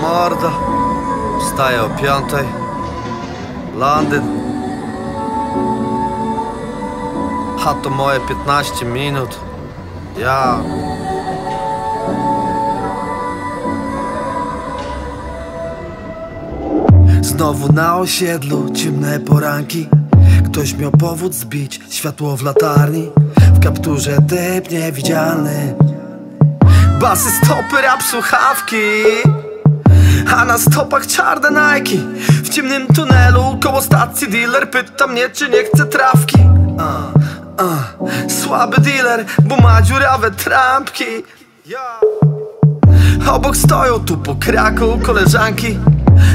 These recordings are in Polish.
mordo Wstaję o piątej. Londyn. A to moje 15 minut. Ja. Znowu na osiedlu ciemne poranki. Ktoś miał powód zbić światło w latarni. W kapturze typ niewidzialny. Basy, stopy, rap, słuchawki A na stopach czarne Nike. W ciemnym tunelu koło stacji dealer Pyta mnie czy nie chce trawki. A, a, Słaby dealer, bo ma dziurawe trampki. Obok stoją tu po kraku koleżanki.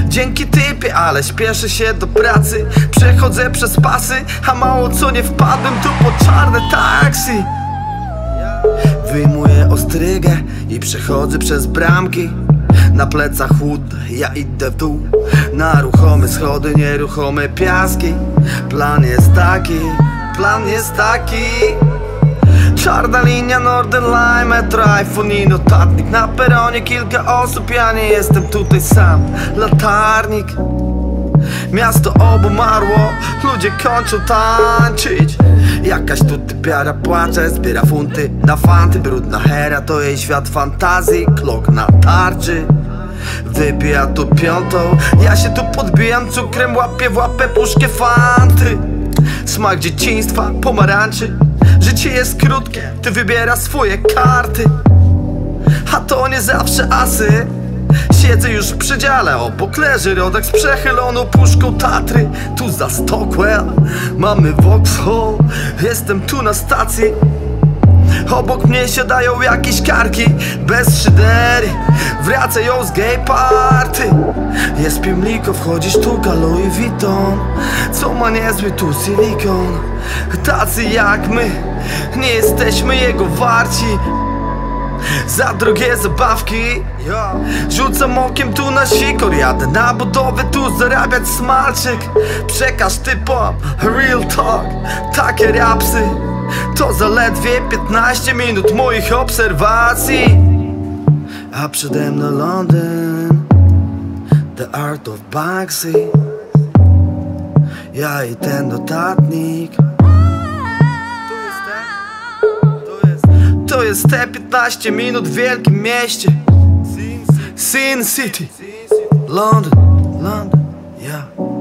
Dzięki typie, ale śpieszę się do pracy. Przechodzę przez pasy, a mało co nie wpadłem tu po czarne taksi. Wyjmuję ostrygę i przechodzę przez bramki Na plecach chłód, ja idę w dół. Na ruchome schody, nieruchome piaski. Plan jest taki, plan jest taki. Czarna linia Northern Line, metro iPhone i notatnik. Na peronie kilka osób, ja nie jestem tutaj sam. Latarnik. Miasto obumarło, ludzie kończą tańczyć Jakaś tu typiara płacze, zbiera funty na fanty. Brudna hera to jej świat fantazji, klok na tarczy Wybija tu piątą, ja się tu podbijam cukrem Łapię w łapę puszkę fanty Smak dzieciństwa, pomarańczy. Życie jest krótkie, ty wybierasz swoje karty. A to nie zawsze asy Siedzę już w przedziale, obok leży rodek z przechyloną puszką Tatry. Tu za Stockwell, mamy Vauxhall. Jestem tu na stacji. Obok mnie siadają jakieś karki. Bez szydery. Wracają z gay party. Jest piemliko, wchodzi sztuka Louis Vuitton Co ma niezły tu silikon? Tacy jak my. Nie jesteśmy jego warci za drogie zabawki. Rzucam okiem tu na sikor Jadę na budowę tu zarabiać smalczyk. Przekaż typom real talk Takie rapsy. To zaledwie 15 minut moich obserwacji. A przede mną Londyn The art of Banksy Ja i ten notatnik jest te 15 minut w wielkim mieście. Sin City. London, London, yeah